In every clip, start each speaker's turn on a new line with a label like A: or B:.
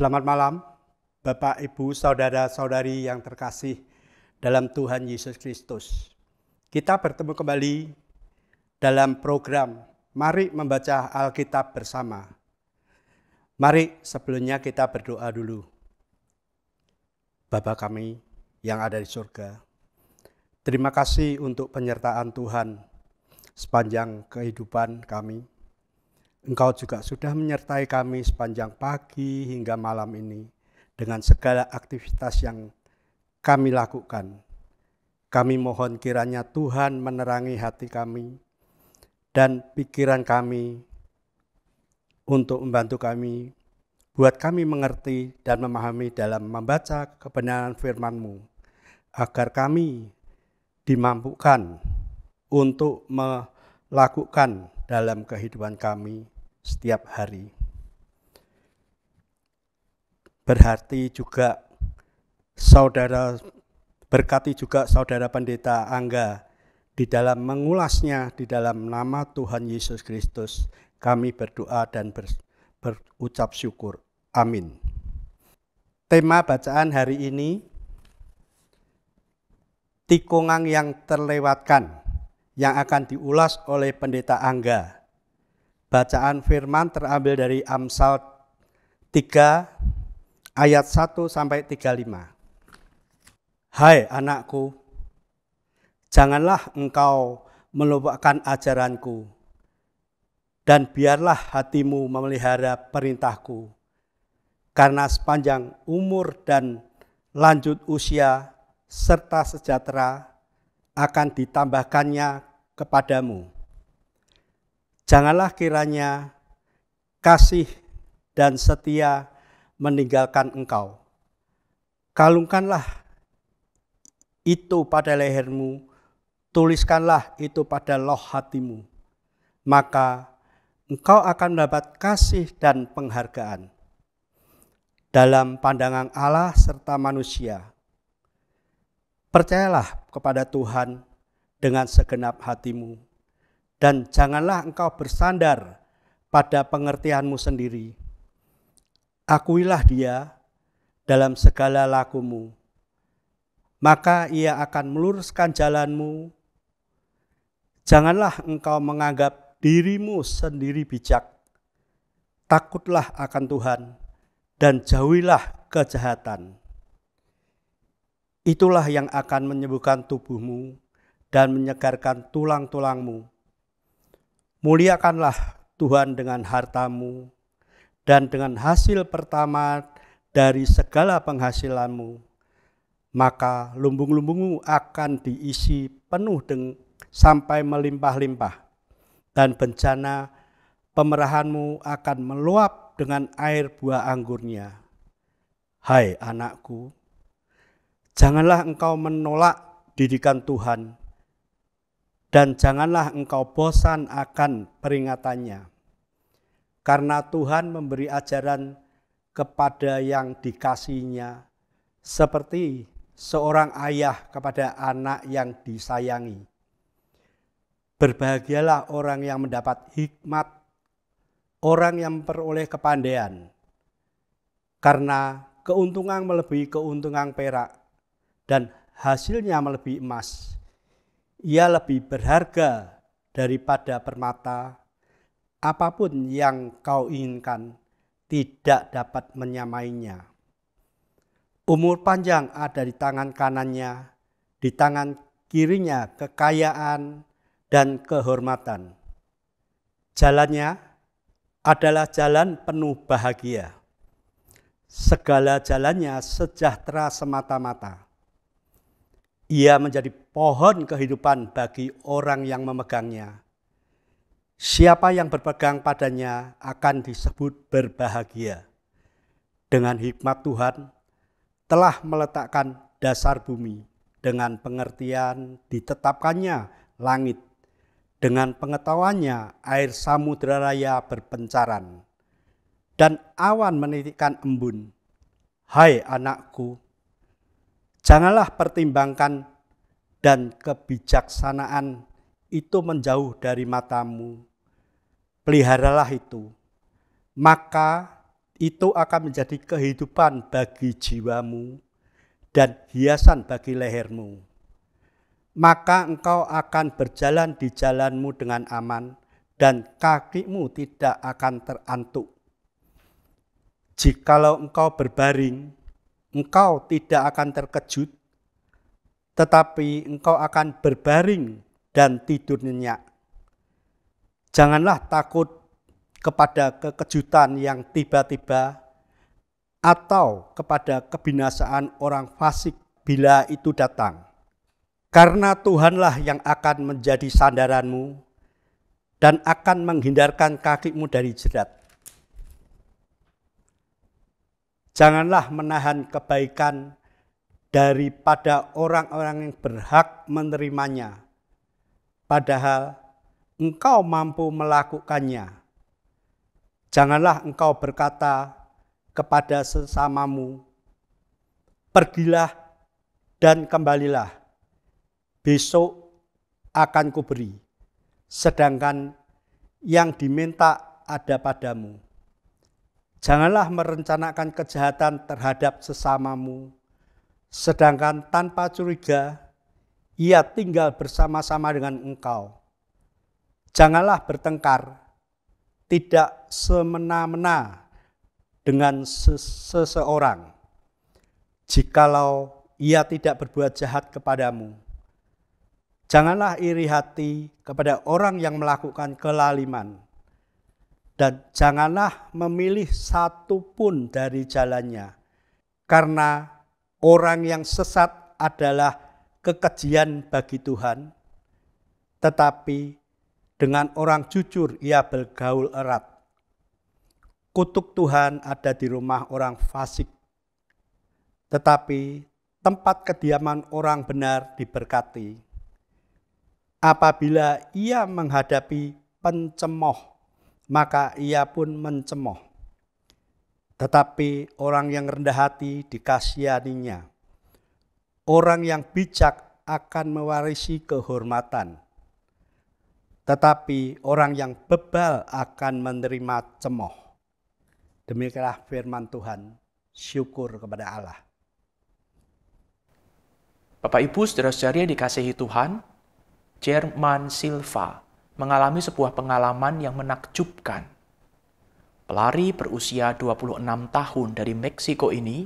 A: Selamat malam, Bapak, Ibu, saudara-saudari yang terkasih dalam Tuhan Yesus Kristus. Kita bertemu kembali dalam program Mari membaca Alkitab bersama. Mari sebelumnya kita berdoa dulu. Bapa kami yang ada di surga, terima kasih untuk penyertaan Tuhan sepanjang kehidupan kami. Engkau juga sudah menyertai kami sepanjang pagi hingga malam ini dengan segala aktivitas yang kami lakukan. Kami mohon kiranya Tuhan menerangi hati kami dan pikiran kami untuk membantu kami, buat kami mengerti dan memahami dalam membaca kebenaran firman-Mu, agar kami dimampukan untuk melakukan dalam kehidupan kami setiap hari. Berarti juga saudara berkati juga saudara pendeta Angga di dalam mengulasnya di dalam nama Tuhan Yesus Kristus kami berdoa dan ber, berucap syukur. Amin. Tema bacaan hari ini tikungan yang terlewatkan yang akan diulas oleh pendeta Angga Bacaan firman terambil dari Amsal 3 ayat 1 sampai 35. Hai anakku, janganlah engkau melupakan ajaranku, dan biarlah hatimu memelihara perintahku, karena sepanjang umur dan lanjut usia serta sejahtera akan ditambahkannya kepadamu Janganlah kiranya kasih dan setia meninggalkan engkau. Kalungkanlah itu pada lehermu, tuliskanlah itu pada loh hatimu. Maka engkau akan mendapat kasih dan penghargaan dalam pandangan Allah serta manusia. Percayalah kepada Tuhan dengan segenap hatimu dan janganlah engkau bersandar pada pengertianmu sendiri. Akuilah dia dalam segala lakumu, maka ia akan meluruskan jalanmu. Janganlah engkau menganggap dirimu sendiri bijak. Takutlah akan Tuhan dan jauhilah kejahatan. Itulah yang akan menyembuhkan tubuhmu dan menyegarkan tulang-tulangmu. Muliakanlah Tuhan dengan hartamu dan dengan hasil pertama dari segala penghasilanmu, maka lumbung-lumbungmu akan diisi penuh dengan sampai melimpah-limpah, dan bencana pemerahanmu akan meluap dengan air buah anggurnya. Hai anakku, janganlah engkau menolak didikan Tuhan, dan janganlah engkau bosan akan peringatannya. Karena Tuhan memberi ajaran kepada yang dikasihnya seperti seorang ayah kepada anak yang disayangi. Berbahagialah orang yang mendapat hikmat, orang yang memperoleh kepandaian, karena keuntungan melebihi keuntungan perak dan hasilnya melebihi emas ia lebih berharga daripada permata. Apa pun yang kau inginkan tidak dapat menyamainya. Umur panjang ada di tangan kanannya, di tangan kirinya kekayaan dan kehormatan. Jalannya adalah jalan penuh bahagia. Segala jalannya sejahtera semata-mata. Ia menjadi pohon kehidupan bagi orang yang memegangnya. Siapa yang berpegang padanya akan disebut berbahagia. Dengan hikmat Tuhan telah meletakkan dasar bumi dengan pengertian ditetapkannya langit. Dengan pengetahuannya air samudera raya berpencaran. Dan awan menitikkan embun. Hai anakku, Janganlah pertimbangkan dan kebijaksanaan itu menjauh dari matamu. Peliharalah itu, maka itu akan menjadi kehidupan bagi jiwamu dan hiasan bagi lehermu. Maka engkau akan berjalan di jalanmu dengan aman dan kakimu tidak akan terantuk. Jikalau engkau berbaring, engkau tidak akan terkejut, tetapi engkau akan berbaring dan tidur nyenyak. Janganlah takut kepada kekejutan yang tiba-tiba atau kepada kebinasaan orang fasik bila itu datang. Karena Tuhanlah yang akan menjadi sandaranmu dan akan menghindarkan kakimu dari jerat. Janganlah menahan kebaikan daripada orang-orang yang berhak menerimanya, padahal engkau mampu melakukannya. Janganlah engkau berkata kepada sesamamu, pergilah dan kembalilah, besok akan kuberi, sedangkan yang diminta ada padamu. Janganlah merencanakan kejahatan terhadap sesamamu, sedangkan tanpa curiga ia tinggal bersama-sama dengan engkau. Janganlah bertengkar, tidak semena-mena dengan seseorang jikalau ia tidak berbuat jahat kepadamu. Janganlah iri hati kepada orang yang melakukan kelaliman, dan janganlah memilih satu pun dari jalannya, karena orang yang sesat adalah kekejian bagi Tuhan, tetapi dengan orang jujur ia bergaul erat. Kutuk Tuhan ada di rumah orang fasik. Tetapi tempat kediaman orang benar diberkati. Apabila ia menghadapi pencemooh, maka ia pun mencemooh. Tetapi orang yang rendah hati dikasihaninya. Orang yang bijak akan mewarisi kehormatan tetapi orang yang bebal akan menerima cemoh. Demikianlah firman Tuhan. Syukur kepada Allah.
B: Bapak Ibu, saudara-saudari yang dikasihi Tuhan, Jerman Silva mengalami sebuah pengalaman yang menakjubkan. Pelari berusia 26 tahun dari Meksiko ini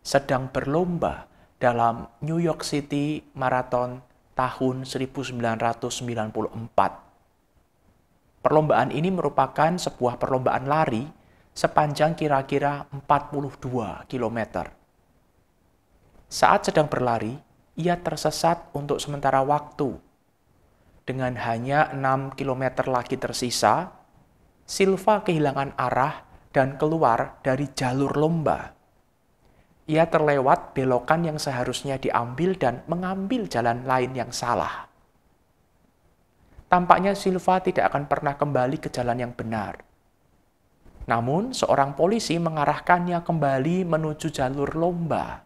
B: sedang berlomba dalam New York City Marathon tahun 1994 Perlombaan ini merupakan sebuah perlombaan lari sepanjang kira-kira 42 km. Saat sedang berlari, ia tersesat untuk sementara waktu. Dengan hanya 6 km lagi tersisa, Silva kehilangan arah dan keluar dari jalur lomba. Ia terlewat belokan yang seharusnya diambil dan mengambil jalan lain yang salah tampaknya Silva tidak akan pernah kembali ke jalan yang benar. Namun, seorang polisi mengarahkannya kembali menuju jalur lomba.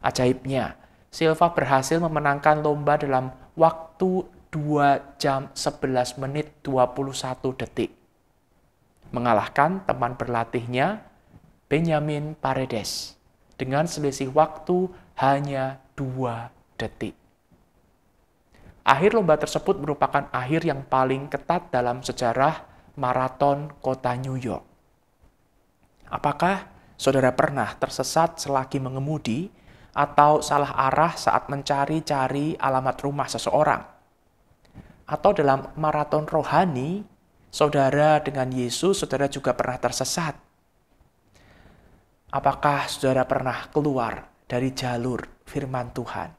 B: Ajaibnya, Silva berhasil memenangkan lomba dalam waktu 2 jam 11 menit 21 detik. Mengalahkan teman berlatihnya, Benjamin Paredes, dengan selisih waktu hanya 2 detik. Akhir lomba tersebut merupakan akhir yang paling ketat dalam sejarah maraton kota New York. Apakah saudara pernah tersesat selagi mengemudi atau salah arah saat mencari-cari alamat rumah seseorang? Atau dalam maraton rohani, saudara dengan Yesus, saudara juga pernah tersesat? Apakah saudara pernah keluar dari jalur firman Tuhan?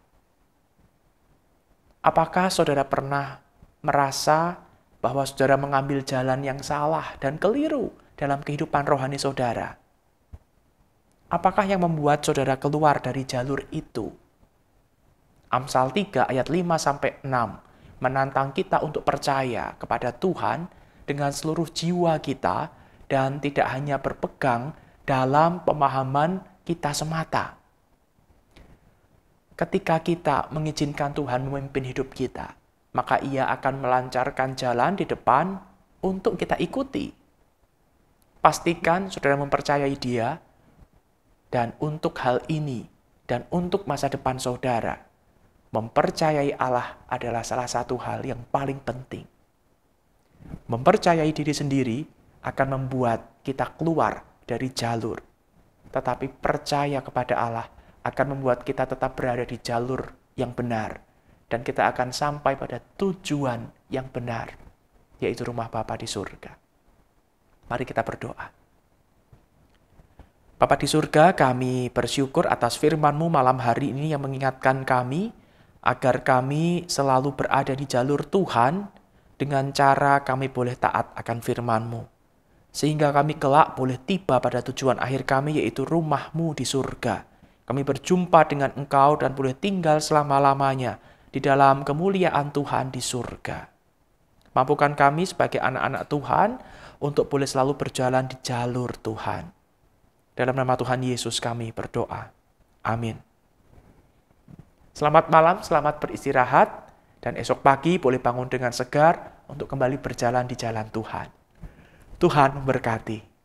B: Apakah saudara pernah merasa bahwa saudara mengambil jalan yang salah dan keliru dalam kehidupan rohani saudara? Apakah yang membuat saudara keluar dari jalur itu? Amsal 3 ayat 5 sampai 6 menantang kita untuk percaya kepada Tuhan dengan seluruh jiwa kita dan tidak hanya berpegang dalam pemahaman kita semata ketika kita mengizinkan Tuhan memimpin hidup kita, maka ia akan melancarkan jalan di depan untuk kita ikuti. Pastikan saudara mempercayai dia, dan untuk hal ini, dan untuk masa depan saudara, mempercayai Allah adalah salah satu hal yang paling penting. Mempercayai diri sendiri akan membuat kita keluar dari jalur, tetapi percaya kepada Allah akan membuat kita tetap berada di jalur yang benar, dan kita akan sampai pada tujuan yang benar, yaitu rumah Bapa di surga. Mari kita berdoa. Bapa di surga, kami bersyukur atas firman-Mu malam hari ini yang mengingatkan kami agar kami selalu berada di jalur Tuhan dengan cara kami boleh taat akan firman-Mu. Sehingga kami kelak boleh tiba pada tujuan akhir kami yaitu rumah-Mu di surga. Kami berjumpa dengan Engkau dan boleh tinggal selama-lamanya di dalam kemuliaan Tuhan di surga. Mampukan kami sebagai anak-anak Tuhan untuk boleh selalu berjalan di jalur Tuhan. Dalam nama Tuhan Yesus kami berdoa. Amin. Selamat malam, selamat beristirahat, dan esok pagi boleh bangun dengan segar untuk kembali berjalan di jalan Tuhan. Tuhan memberkati.